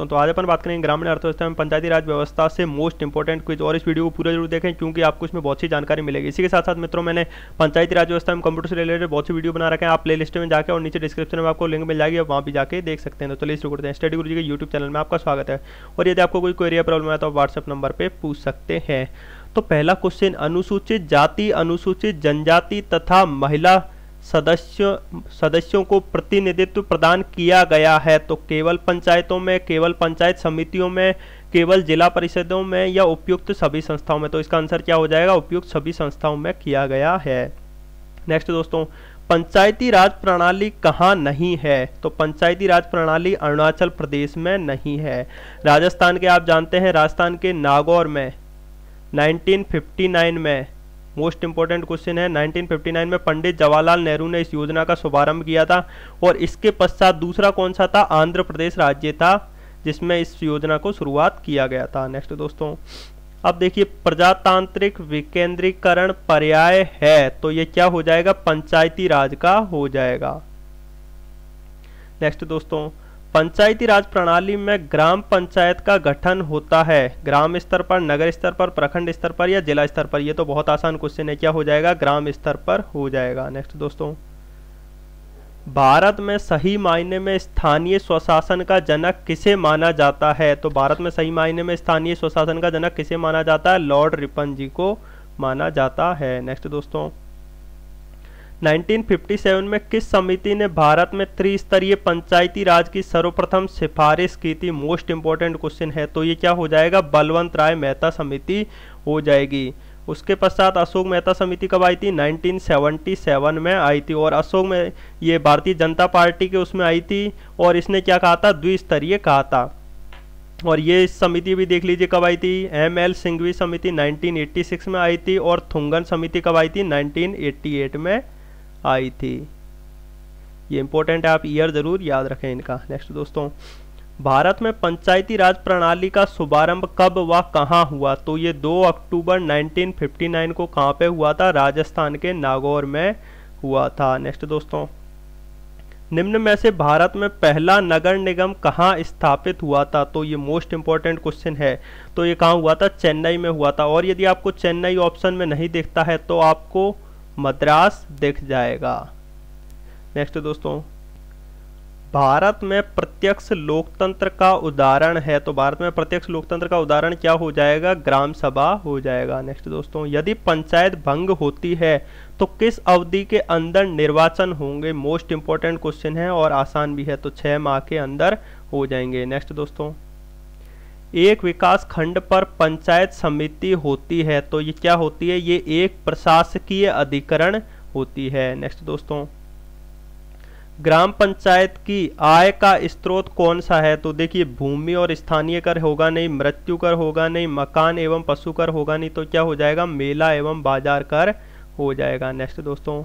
दोस्तों तो आज अपन बात करेंगे ग्रामीण अर्थव्यवस्था में पंचायती राज व्यवस्था से मोस्ट इंपॉर्टेंट क्विज और इस वीडियो को पूरा ज़रूर देखें, क्योंकि आपको इसमें बहुत सी जानकारी मिलेगी। इसी के साथ साथ मित्रों, मैंने पंचायती राज व्यवस्था में कंप्यूटर से रिलेटेड बहुत सी वीडियो बना रखे हैं, आप प्ले लिस्ट में जाकर और नीचे डिस्क्रिप्शन में आपको लिंक मिल जाएगी वहाँ भी जाकर देख सकते हैं। तो चलिए शुरू करते हैं। स्टडी गुरु जी के यूट्यूब चैनल में आपका स्वागत है। और यदि आपको कोई क्वेरी प्रॉब्लम है तो आप व्हाट्सएप नंबर पर पूछ सकते हैं। तो पहला क्वेश्चन अनुसूचित जाति, अनुसूचित जनजाति तथा महिला सदस्यों सदस्यों को प्रतिनिधित्व प्रदान किया गया है। तो केवल पंचायतों में, केवल पंचायत समितियों में, केवल जिला परिषदों में या उपयुक्त सभी संस्थाओं में? तो इसका आंसर क्या हो जाएगा? उपयुक्त सभी संस्थाओं में किया गया है। नेक्स्ट दोस्तों, पंचायती राज प्रणाली कहाँ नहीं है? तो पंचायती राज प्रणाली अरुणाचल प्रदेश में नहीं है। राजस्थान के आप जानते हैं, राजस्थान के नागौर में 1959 में मोस्ट इंपॉर्टेंट क्वेश्चन है। 1959 में पंडित जवाहरलाल नेहरू ने इस योजना का शुभारंभ किया था और इसके पश्चात दूसरा कौन सा था? आंध्र प्रदेश राज्य था, जिसमें इस योजना को शुरुआत किया गया था। नेक्स्ट दोस्तों, अब देखिए, प्रजातांत्रिक विकेंद्रीकरण पर्याय है तो ये क्या हो जाएगा? पंचायती राज का हो जाएगा। नेक्स्ट दोस्तों पंचायती राज प्रणाली में ग्राम पंचायत का गठन होता है। ग्राम स्तर पर, नगर स्तर पर, प्रखंड स्तर पर या जिला स्तर पर, ये तो बहुत आसान क्वेश्चन है, क्या हो जाएगा? ग्राम स्तर पर हो जाएगा। नेक्स्ट दोस्तों, भारत में सही मायने में स्थानीय स्वशासन का जनक किसे माना जाता है? तो भारत में सही मायने में स्थानीय स्वशासन का जनक किसे माना जाता है? लॉर्ड रिपन जी को माना जाता है। नेक्स्ट दोस्तों 1957 में किस समिति ने भारत में त्रिस्तरीय पंचायती राज की सर्वप्रथम सिफारिश की थी? मोस्ट इंपॉर्टेंट क्वेश्चन है तो ये क्या हो जाएगा? बलवंत राय मेहता समिति हो जाएगी। उसके पश्चात अशोक मेहता समिति कब आई थी? 1977 में आई थी, और अशोक में ये भारतीय जनता पार्टी के उसमें आई थी, और इसने क्या कहा था? द्विस्तरीय कहा था। और ये समिति भी देख लीजिए कब आई थी? एम एल सिंघवी समिति 1986 में आई थी, और थुंगन समिति कब आई थी? 1988 में आई थी। ये इंपॉर्टेंट है, आप ईयर ज़रूर याद रखें इनका। नेक्स्ट दोस्तों, भारत में पंचायती राज प्रणाली का शुभारंभ कब व कहाँ हुआ? तो ये 2 अक्टूबर 1959 को कहाँ पे हुआ था? राजस्थान के नागौर में हुआ था। नेक्स्ट दोस्तों, निम्न में से भारत में पहला नगर निगम कहाँ स्थापित हुआ था? तो ये मोस्ट इंपॉर्टेंट क्वेश्चन है। तो ये कहाँ हुआ था? चेन्नई में हुआ था। और यदि आपको चेन्नई ऑप्शन में नहीं दिखता है तो आपको मद्रास दिख जाएगा। नेक्स्ट दोस्तों, भारत में प्रत्यक्ष लोकतंत्र का उदाहरण है तो भारत में प्रत्यक्ष लोकतंत्र का उदाहरण क्या हो जाएगा? ग्राम सभा हो जाएगा। नेक्स्ट दोस्तों, यदि पंचायत भंग होती है तो किस अवधि के अंदर निर्वाचन होंगे? मोस्ट इंपॉर्टेंट क्वेश्चन है और आसान भी है तो छह माह के अंदर हो जाएँगे। नेक्स्ट दोस्तों एक विकास खंड पर पंचायत समिति होती है तो ये क्या होती है? ये एक प्रशासकीय अधिकरण होती है। नेक्स्ट दोस्तों, ग्राम पंचायत की आय का स्रोत कौन सा है? तो देखिए, भूमि और स्थानीय कर होगा नहीं, मृत्यु कर होगा नहीं, मकान एवं पशु कर होगा नहीं तो क्या हो जाएगा? मेला एवं बाज़ार कर हो जाएगा। नेक्स्ट दोस्तों,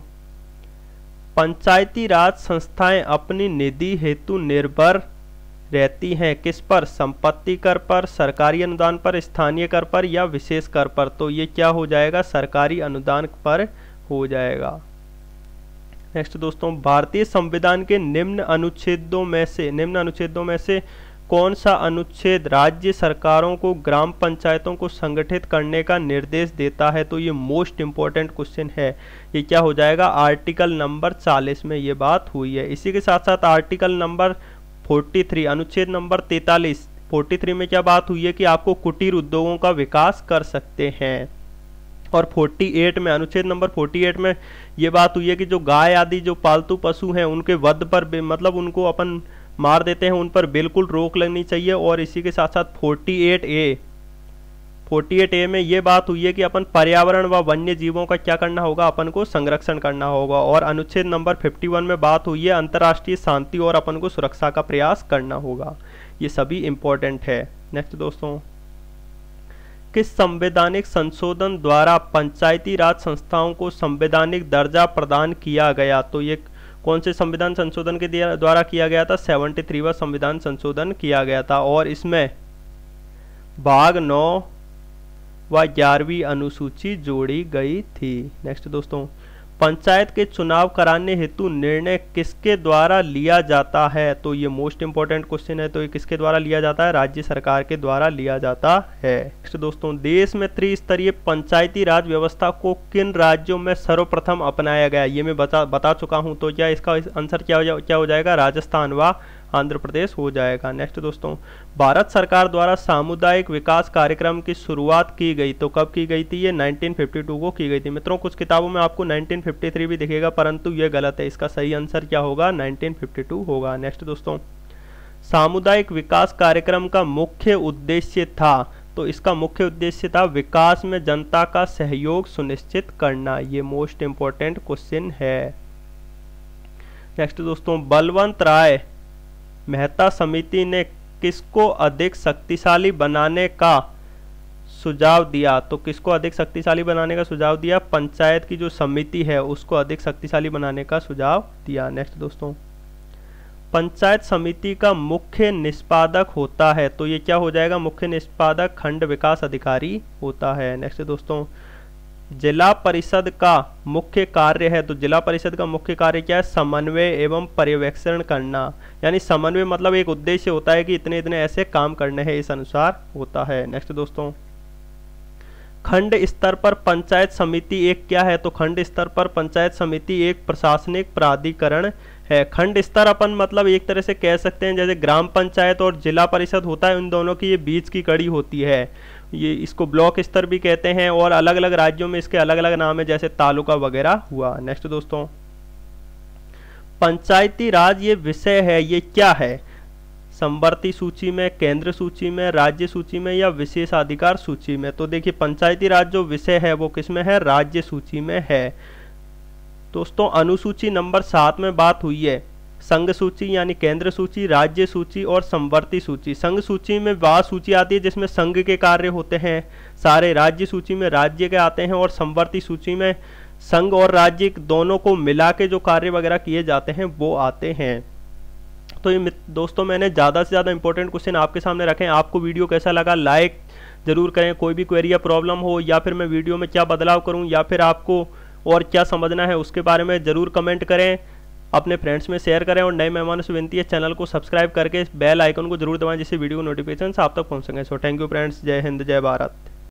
पंचायती राज संस्थाएँ अपनी निधि हेतु निर्भर रहती हैं। किस पर? संपत्ति कर पर, सरकारी अनुदान पर, स्थानीय कर पर या विशेष कर पर? तो ये क्या हो जाएगा? सरकारी अनुदान पर हो जाएगा। नेक्स्ट दोस्तों, भारतीय संविधान के निम्न अनुच्छेदों में से, निम्न अनुच्छेदों में से कौन सा अनुच्छेद राज्य सरकारों को, ग्राम पंचायतों को संगठित करने का निर्देश देता है? तो ये मोस्ट इंपॉर्टेंट क्वेश्चन है। ये क्या हो जाएगा? आर्टिकल नंबर 40 में ये बात हुई है। इसी के साथ साथ आर्टिकल नंबर 43 अनुच्छेद नंबर 43 43 में क्या बात हुई है कि आपको कुटीर उद्योगों का विकास कर सकते हैं। और 48 में, अनुच्छेद नंबर 48 में ये बात हुई है कि जो गाय आदि, जो पालतू पशु हैं, उनके वध पर मतलब उनको अपन मार देते हैं, उन पर बिल्कुल रोक लगनी चाहिए और इसी के साथ साथ 48 ए 48 ए में ये बात हुई है कि अपन पर्यावरण व वन्य जीवों का क्या करना होगा, अपन को संरक्षण करना होगा और अनुच्छेद नंबर 51 में बात हुई है अंतर्राष्ट्रीय शांति और अपन को सुरक्षा का प्रयास करना होगा। ये सभी इंपॉर्टेंट है। नेक्स्ट दोस्तों, किस संवैधानिक संशोधन द्वारा पंचायती राज संस्थाओं को संवैधानिक दर्जा प्रदान किया गया? तो ये कौन से संविधान संशोधन के द्वारा किया गया था? सेवेंटी थ्रीवा संविधान संशोधन किया गया था और इसमें भाग नौ व ग्यारहवीं अनुसूची जोड़ी गई थी। नेक्स्ट दोस्तों, पंचायत के चुनाव कराने हेतु निर्णय किसके द्वारा लिया जाता है? तो ये मोस्ट इंपॉर्टेंट क्वेश्चन है तो ये किसके द्वारा लिया जाता है? राज्य सरकार के द्वारा लिया जाता है। नेक्स्ट दोस्तों, देश में त्रिस्तरीय पंचायती राज व्यवस्था को किन राज्यों में सर्वप्रथम अपनाया गया? ये मैं बता बता चुका हूँ तो क्या इसका आंसर क्या हो क्या हो जाएगा? राजस्थान व आंध्र प्रदेश हो जाएगा। नेक्स्ट दोस्तों, भारत सरकार द्वारा सामुदायिक विकास कार्यक्रम की शुरुआत की गई तो कब की गई थी? ये 1952 को की गई थी। मित्रों, कुछ किताबों में आपको 1953 भी दिखेगा, परंतु ये गलत है। इसका सही आंसर क्या होगा? 1952 होगा। नेक्स्ट दोस्तों, सामुदायिक विकास कार्यक्रम का मुख्य उद्देश्य था तो इसका मुख्य उद्देश्य था विकास में जनता का सहयोग सुनिश्चित करना। ये मोस्ट इंपॉर्टेंट क्वेश्चन है। नेक्स्ट दोस्तों, बलवंत राय मेहता समिति ने किसको अधिक शक्तिशाली बनाने का सुझाव दिया? तो किसको अधिक शक्तिशाली बनाने का सुझाव दिया? पंचायत की जो समिति है, उसको अधिक शक्तिशाली बनाने का सुझाव दिया। नेक्स्ट दोस्तों, पंचायत समिति का मुख्य निष्पादक होता है तो ये क्या हो जाएगा? मुख्य निष्पादक खंड विकास अधिकारी होता है। नेक्स्ट दोस्तों जिला परिषद का मुख्य कार्य है तो जिला परिषद का मुख्य कार्य क्या है? समन्वय एवं पर्यवेक्षण करना। यानी समन्वय मतलब एक उद्देश्य होता है कि इतने इतने ऐसे काम करने हैं, इस अनुसार होता है। नेक्स्ट दोस्तों, खंड स्तर पर पंचायत समिति एक क्या है? तो खंड स्तर पर पंचायत समिति एक प्रशासनिक प्राधिकरण है। खंड स्तर अपन मतलब एक तरह से कह सकते हैं, जैसे ग्राम पंचायत और जिला परिषद होता है, उन दोनों की ये बीच की कड़ी होती है। ये इसको ब्लॉक स्तर भी कहते हैं और अलग अलग राज्यों में इसके अलग अलग नाम है, जैसे तालुका वगैरह हुआ। नेक्स्ट दोस्तों, पंचायती राज ये विषय है, ये क्या है? संवर्ती सूची में, केंद्र सूची में, राज्य सूची में या विशेषाधिकार सूची में? तो देखिए, पंचायती राज जो विषय है, वो किसमें है? राज्य सूची में है। दोस्तों, अनुसूची नंबर सात में बात हुई है। संघ सूची यानी केंद्र सूची, राज्य सूची और संवर्ती सूची। संघ सूची में वह सूची आती है जिसमें संघ के कार्य होते हैं। सारे राज्य सूची में राज्य के आते हैं और संवर्ती सूची में संघ और राज्य दोनों को मिला के जो कार्य वगैरह किए जाते हैं, वो आते हैं। तो ये दोस्तों, मैंने ज़्यादा से ज़्यादा इंपॉर्टेंट क्वेश्चन आपके सामने रखे आपको वीडियो कैसा लगा लाइक ज़रूर करें। कोई भी क्वेरी या प्रॉब्लम हो या फिर मैं वीडियो में क्या बदलाव करूँ या फिर आपको और क्या समझना है उसके बारे में ज़रूर कमेंट करें। अपने फ्रेंड्स में शेयर करें और नए मेहमानों से विनती है चैनल को सब्सक्राइब करके बेल आइकन को ज़रूर दबाएँ, जिससे वीडियो नोटिफिकेशन आप तक पहुँच सकें। सो थैंक यू फ्रेंड्स जय हिंद, जय भारत.